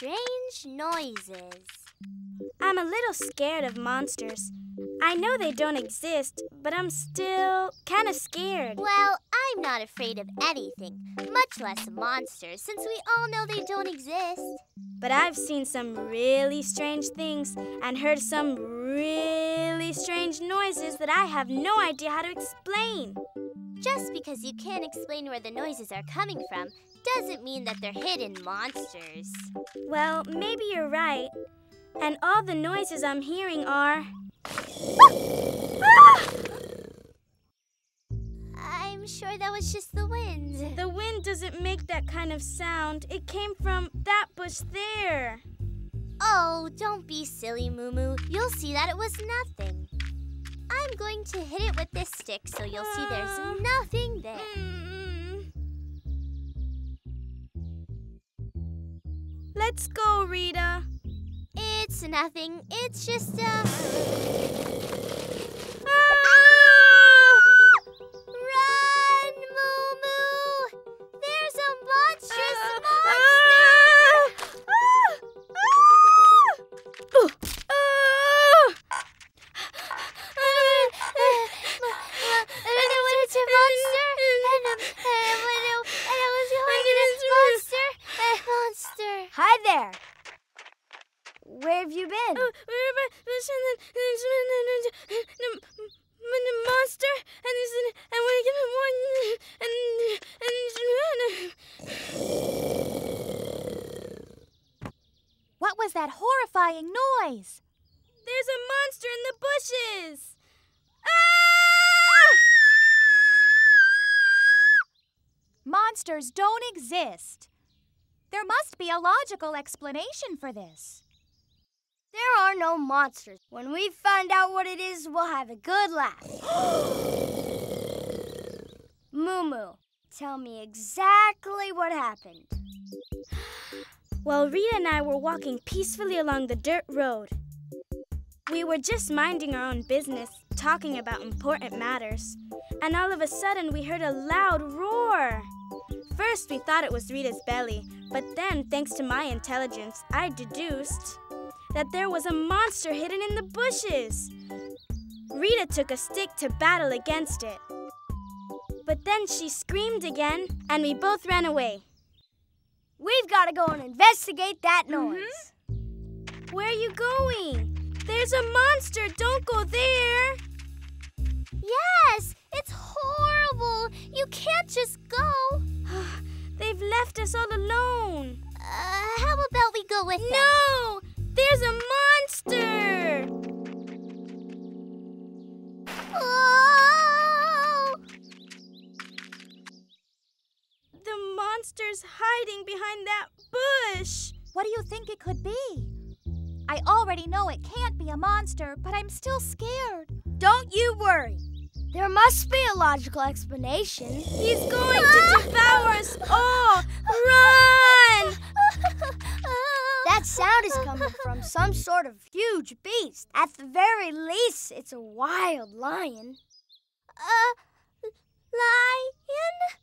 strange noises. I'm a little scared of monsters. I know they don't exist, but I'm still kind of scared. Well, I'm not afraid of anything, much less monsters, since we all know they don't exist. But I've seen some really strange things and heard some really strange noises that I have no idea how to explain. Just because you can't explain where the noises are coming from doesn't mean that they're hidden monsters. Well, maybe you're right. And all the noises I'm hearing are. I'm sure that was just the wind. The wind doesn't make that kind of sound. It came from that bush there. Oh, don't be silly, Moo You'll see that it was nothing. I'm going to hit it with this stick so you'll see there's Uh. nothing there. Mm. Let's go, Rita. It's nothing. It's just a. that horrifying noise? there's a monster in the bushes. Ah! Monsters don't exist. There must be a logical explanation for this. There are no monsters. When we find out what it is, we'll have a good laugh. Mumu, tell me exactly what happened. Well, Rita and I were walking peacefully along the dirt road. We were just minding our own business, talking about important matters, and all of a sudden we heard a loud roar. First, we thought it was Rita's belly, but then, thanks to my intelligence, I deduced that there was a monster hidden in the bushes. Rita took a stick to battle against it. But then she screamed again, and we both ran away. We've got to go and investigate that noise. Where are you going? There's a monster. Don't go there. Yes, it's horrible. You can't just go. They've left us all alone. Uh, how about we go with them? No! There's a monster! Monster's hiding behind that bush. What do you think it could be? I already know it can't be a monster, but I'm still scared. Don't you worry. There must be a logical explanation. He's going to devour us all. Run! That sound is coming from some sort of huge beast. At the very least, it's a wild lion. Uh, lion?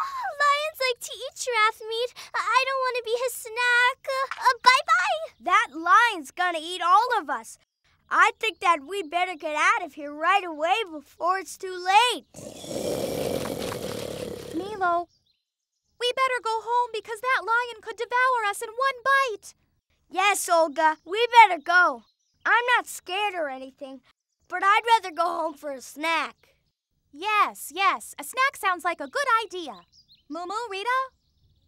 Lions like to eat giraffe meat. I don't want to be his snack. Uh, uh, bye bye. That lion's gonna eat all of us. I think that we'd better get out of here right away before it's too late. Milo, we better go home because that lion could devour us in one bite. Yes, Olga, we better go. I'm not scared or anything, but I'd rather go home for a snack. Yes, yes, a snack sounds like a good idea. Mumu, Rita,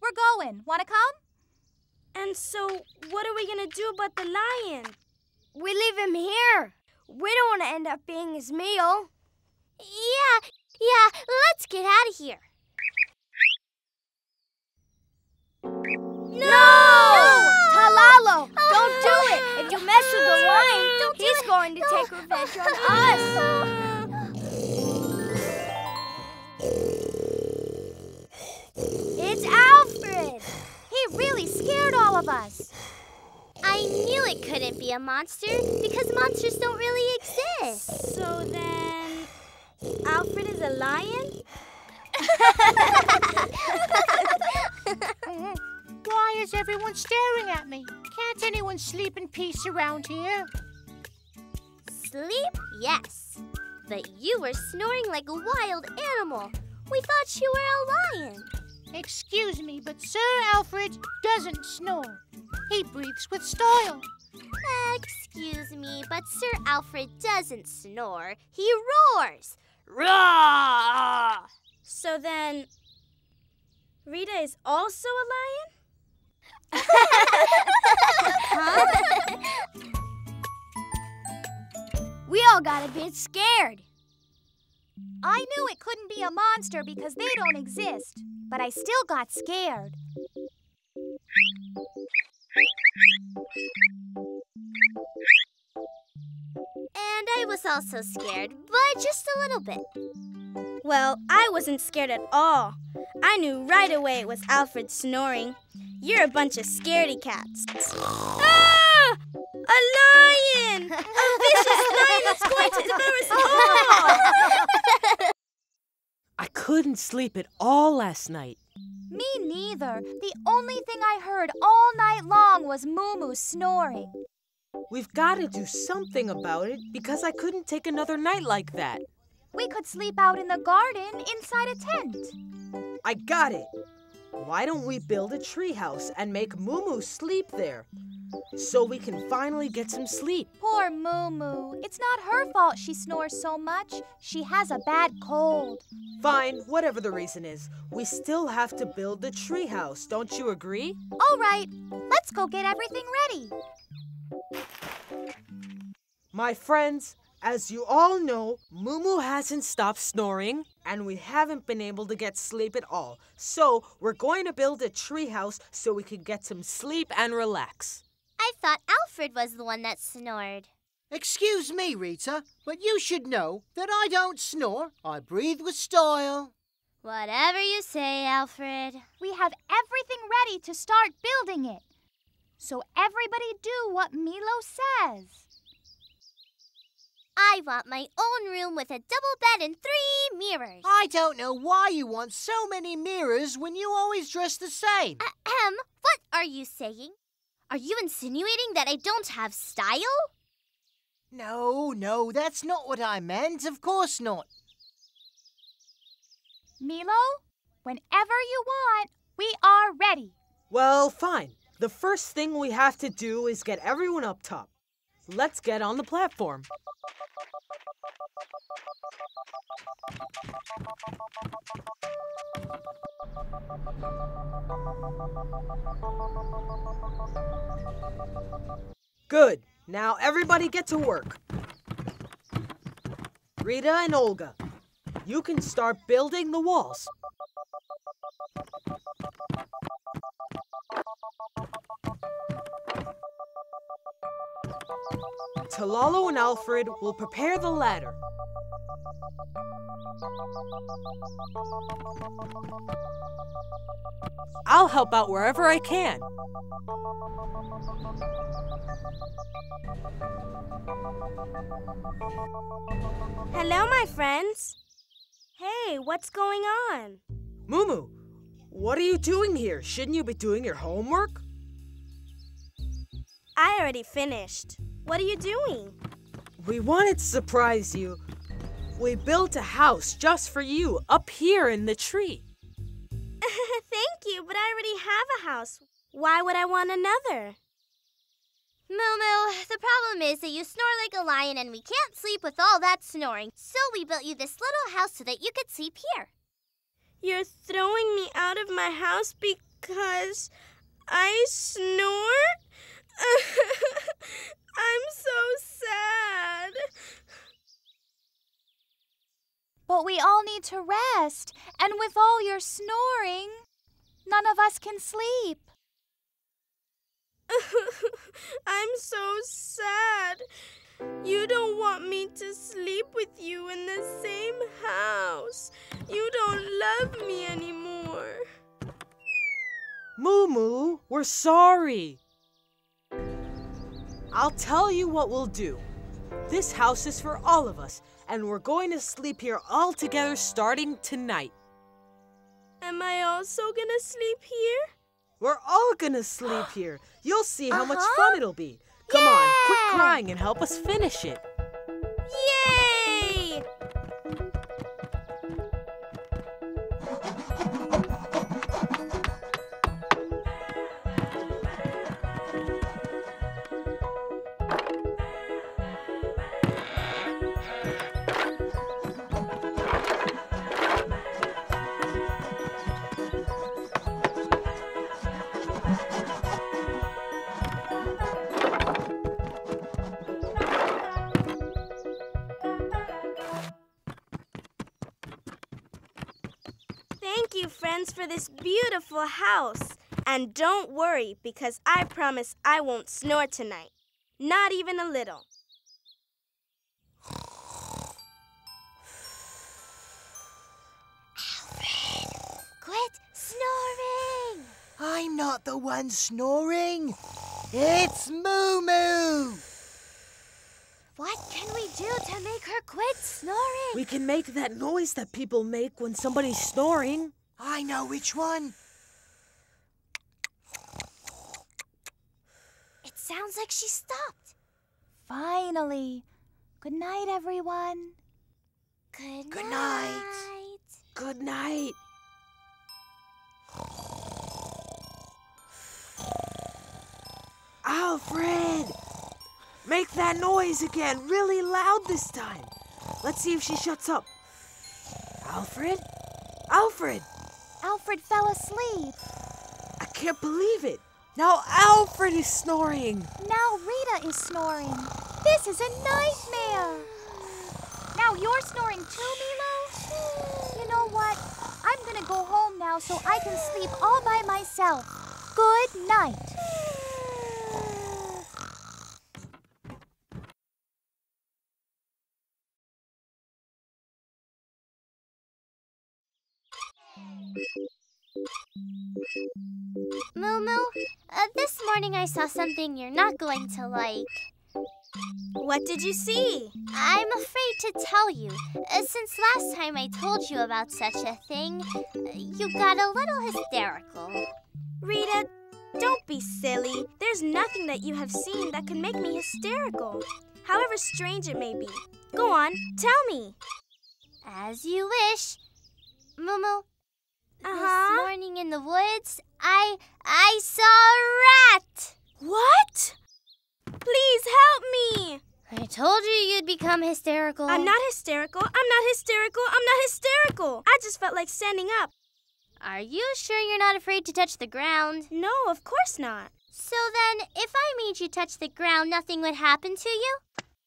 we're going. Want to come? And so, what are we going to do about the lion? We leave him here. We don't want to end up being his meal. Yeah, yeah, let's get out of here. No! Talalo, monster because monsters don't really exist. So then, Alfred is a lion? Why is everyone staring at me? Can't anyone sleep in peace around here? Sleep? Yes. But you were snoring like a wild animal. We thought you were a lion. Excuse me, but Sir Alfred doesn't snore. He breathes with style. Uh, excuse me, but Sir Alfred doesn't snore. He roars. Roar! So then, Rita is also a lion? We all got a bit scared. I knew it couldn't be a monster because they don't exist, but I still got scared. And I was also scared, but just a little bit. Well, I wasn't scared at all. I knew right away it was Alfred snoring. You're a bunch of scaredy cats. ah! A lion! A vicious lion that's going to devour us all! I couldn't sleep at all last night. Me neither. The only thing I heard all night long was Mumu snoring. We've got to do something about it because I couldn't take another night like that. We could sleep out in the garden inside a tent. I got it. Why don't we build a treehouse and make Mumu sleep there? So we can finally get some sleep. Poor Mumu. It's not her fault she snores so much. She has a bad cold. Fine, whatever the reason is, we still have to build the treehouse. Don't you agree? All right, let's go get everything ready. My friends, as you all know, Mumu hasn't stopped snoring, and we haven't been able to get sleep at all. So we're going to build a treehouse so we can get some sleep and relax. I thought Alfred was the one that snored. Excuse me, Rita, but you should know that I don't snore. I breathe with style. Whatever you say, Alfred. We have everything ready to start building it. So everybody do what Milo says. I want my own room with a double bed and three mirrors. I don't know why you want so many mirrors when you always dress the same. Ahem. What are you saying? Are you insinuating that I don't have style? No, no, that's not what I meant. Of course not. Milo, whenever you want, we are ready. Well, fine. The first thing we have to do is get everyone up top. Let's get on the platform. Good. Now everybody get to work. Rita and Olga, you can start building the walls. Talalo and Alfred will prepare the ladder. I'll help out wherever I can. Hello, my friends. Hey, what's going on? Mumu, what are you doing here? Shouldn't you be doing your homework? I already finished. What are you doing? We wanted to surprise you. We built a house just for you up here in the tree. Thank you, but I already have a house. Why would I want another? Mumu, the problem is that you snore like a lion and we can't sleep with all that snoring. So we built you this little house so that you could sleep here. You're throwing me out of my house because I snore? I'm so sad. But we all need to rest, and with all your snoring, none of us can sleep. I'm so sad. You don't want me to sleep with you in the same house. You don't love me anymore. Mumu, we're sorry. I'll tell you what we'll do. This house is for all of us, and we're going to sleep here all together starting tonight. Am I also gonna sleep here? We're all gonna sleep here. You'll see how much Uh-huh. fun it'll be. Come on, quit crying and help us finish it. Yay! For this beautiful house. And don't worry, because I promise I won't snore tonight. Not even a little. Quit snoring! I'm not the one snoring. It's Mumu. What can we do to make her quit snoring? We can make that noise that people make when somebody's snoring. I know which one. It sounds like she stopped. Finally. Good night, everyone. Good, Good night. Good night. Alfred! Make that noise again, really loud this time. Let's see if she shuts up. Alfred? Alfred! Alfred fell asleep. I can't believe it. Now Alfred is snoring. Now Rita is snoring. This is a nightmare. Now you're snoring too, Milo? You know what? I'm gonna go home now so I can sleep all by myself. Good night. Mumu, uh, this morning I saw something you're not going to like. What did you see? I'm afraid to tell you. Uh, since last time I told you about such a thing, uh, you got a little hysterical. Rita, don't be silly. There's nothing that you have seen that could make me hysterical, however strange it may be. Go on, tell me. As you wish. Moo, Uh-huh. this morning in the woods, I I saw a rat. What? Please help me. I told you you'd become hysterical. I'm not hysterical. I'm not hysterical. I'm not hysterical. I just felt like standing up. Are you sure you're not afraid to touch the ground? No, of course not. So then, if I made you touch the ground, nothing would happen to you?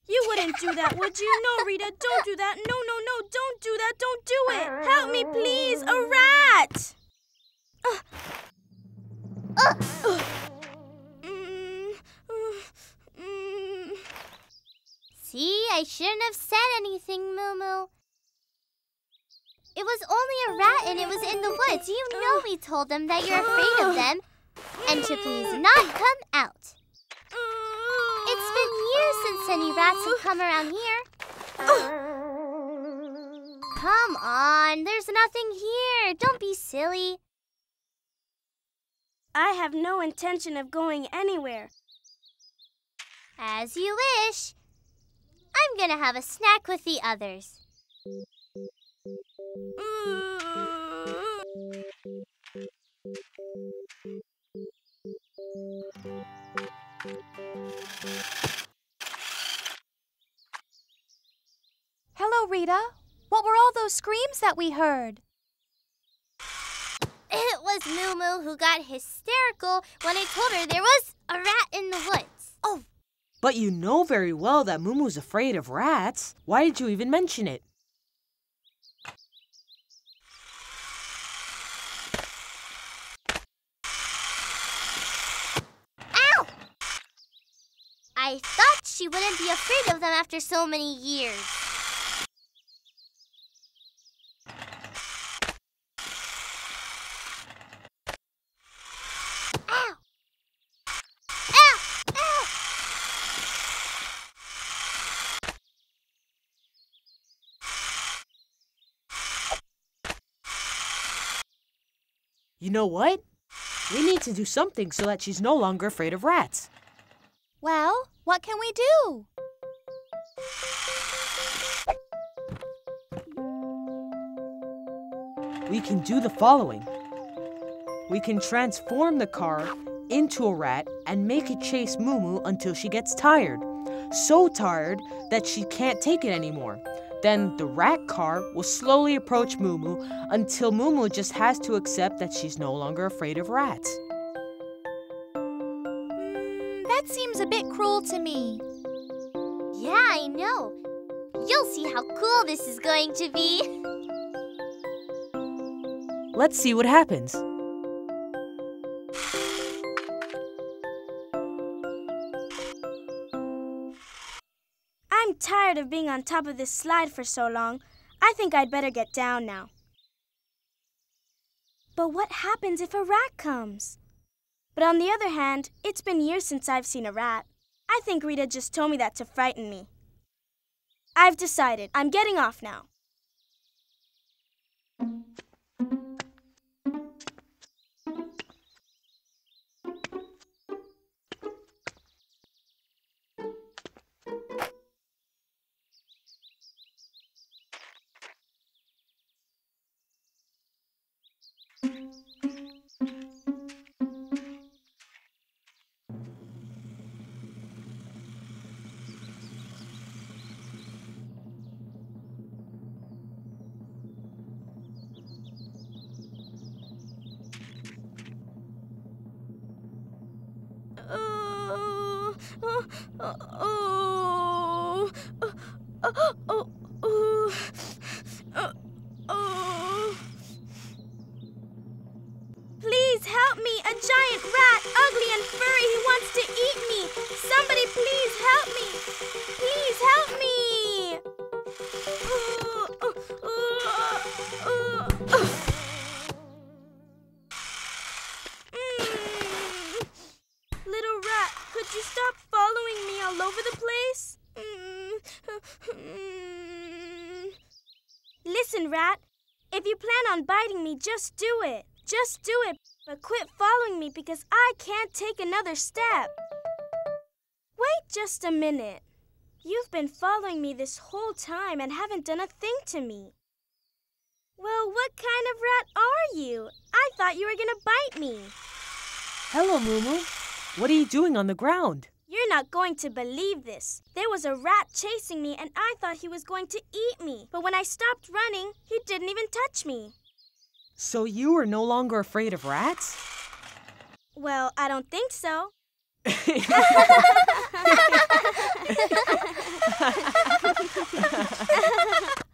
You wouldn't do that, would you? No, Rita, don't do that. No, no, no, don't do that. Don't do it. Help me, please. A rat. See, I shouldn't have said anything, Mumu. It was only a rat and it was in the woods. You know we told them that you're afraid of them and to please not come out. It's been years since any rats have come around here. Come on, there's nothing here. Don't be silly. I have no intention of going anywhere. As you wish. I'm gonna have a snack with the others. Hello, Rita. What were all those screams that we heard? It was Mumu who got hysterical when I told her there was a rat in the woods. Oh, But you know very well that Mumu's afraid of rats. Why did you even mention it? ow! I thought she wouldn't be afraid of them after so many years. Ow! Ow! Ow! You know what? We need to do something so that she's no longer afraid of rats. Well, what can we do? We can do the following. We can transform the car into a rat and make it chase Mumu until she gets tired. So tired that she can't take it anymore. Then the rat car will slowly approach Mumu until Mumu just has to accept that she's no longer afraid of rats. Mm, that seems a bit cruel to me. Yeah, I know. You'll see how cool this is going to be. Let's see what happens. Tired of being on top of this slide for so long. I think I'd better get down now. But what happens if a rat comes? But on the other hand, it's been years since I've seen a rat. I think Rita just told me that to frighten me. I've decided. I'm getting off now. Just do it. But quit following me because I can't take another step. Wait just a minute. You've been following me this whole time and haven't done a thing to me. Well, what kind of rat are you? I thought you were going to bite me. Hello, Mumu. What are you doing on the ground? You're not going to believe this. There was a rat chasing me, and I thought he was going to eat me. But when I stopped running, he didn't even touch me. So you are no longer afraid of rats? Well, I don't think so.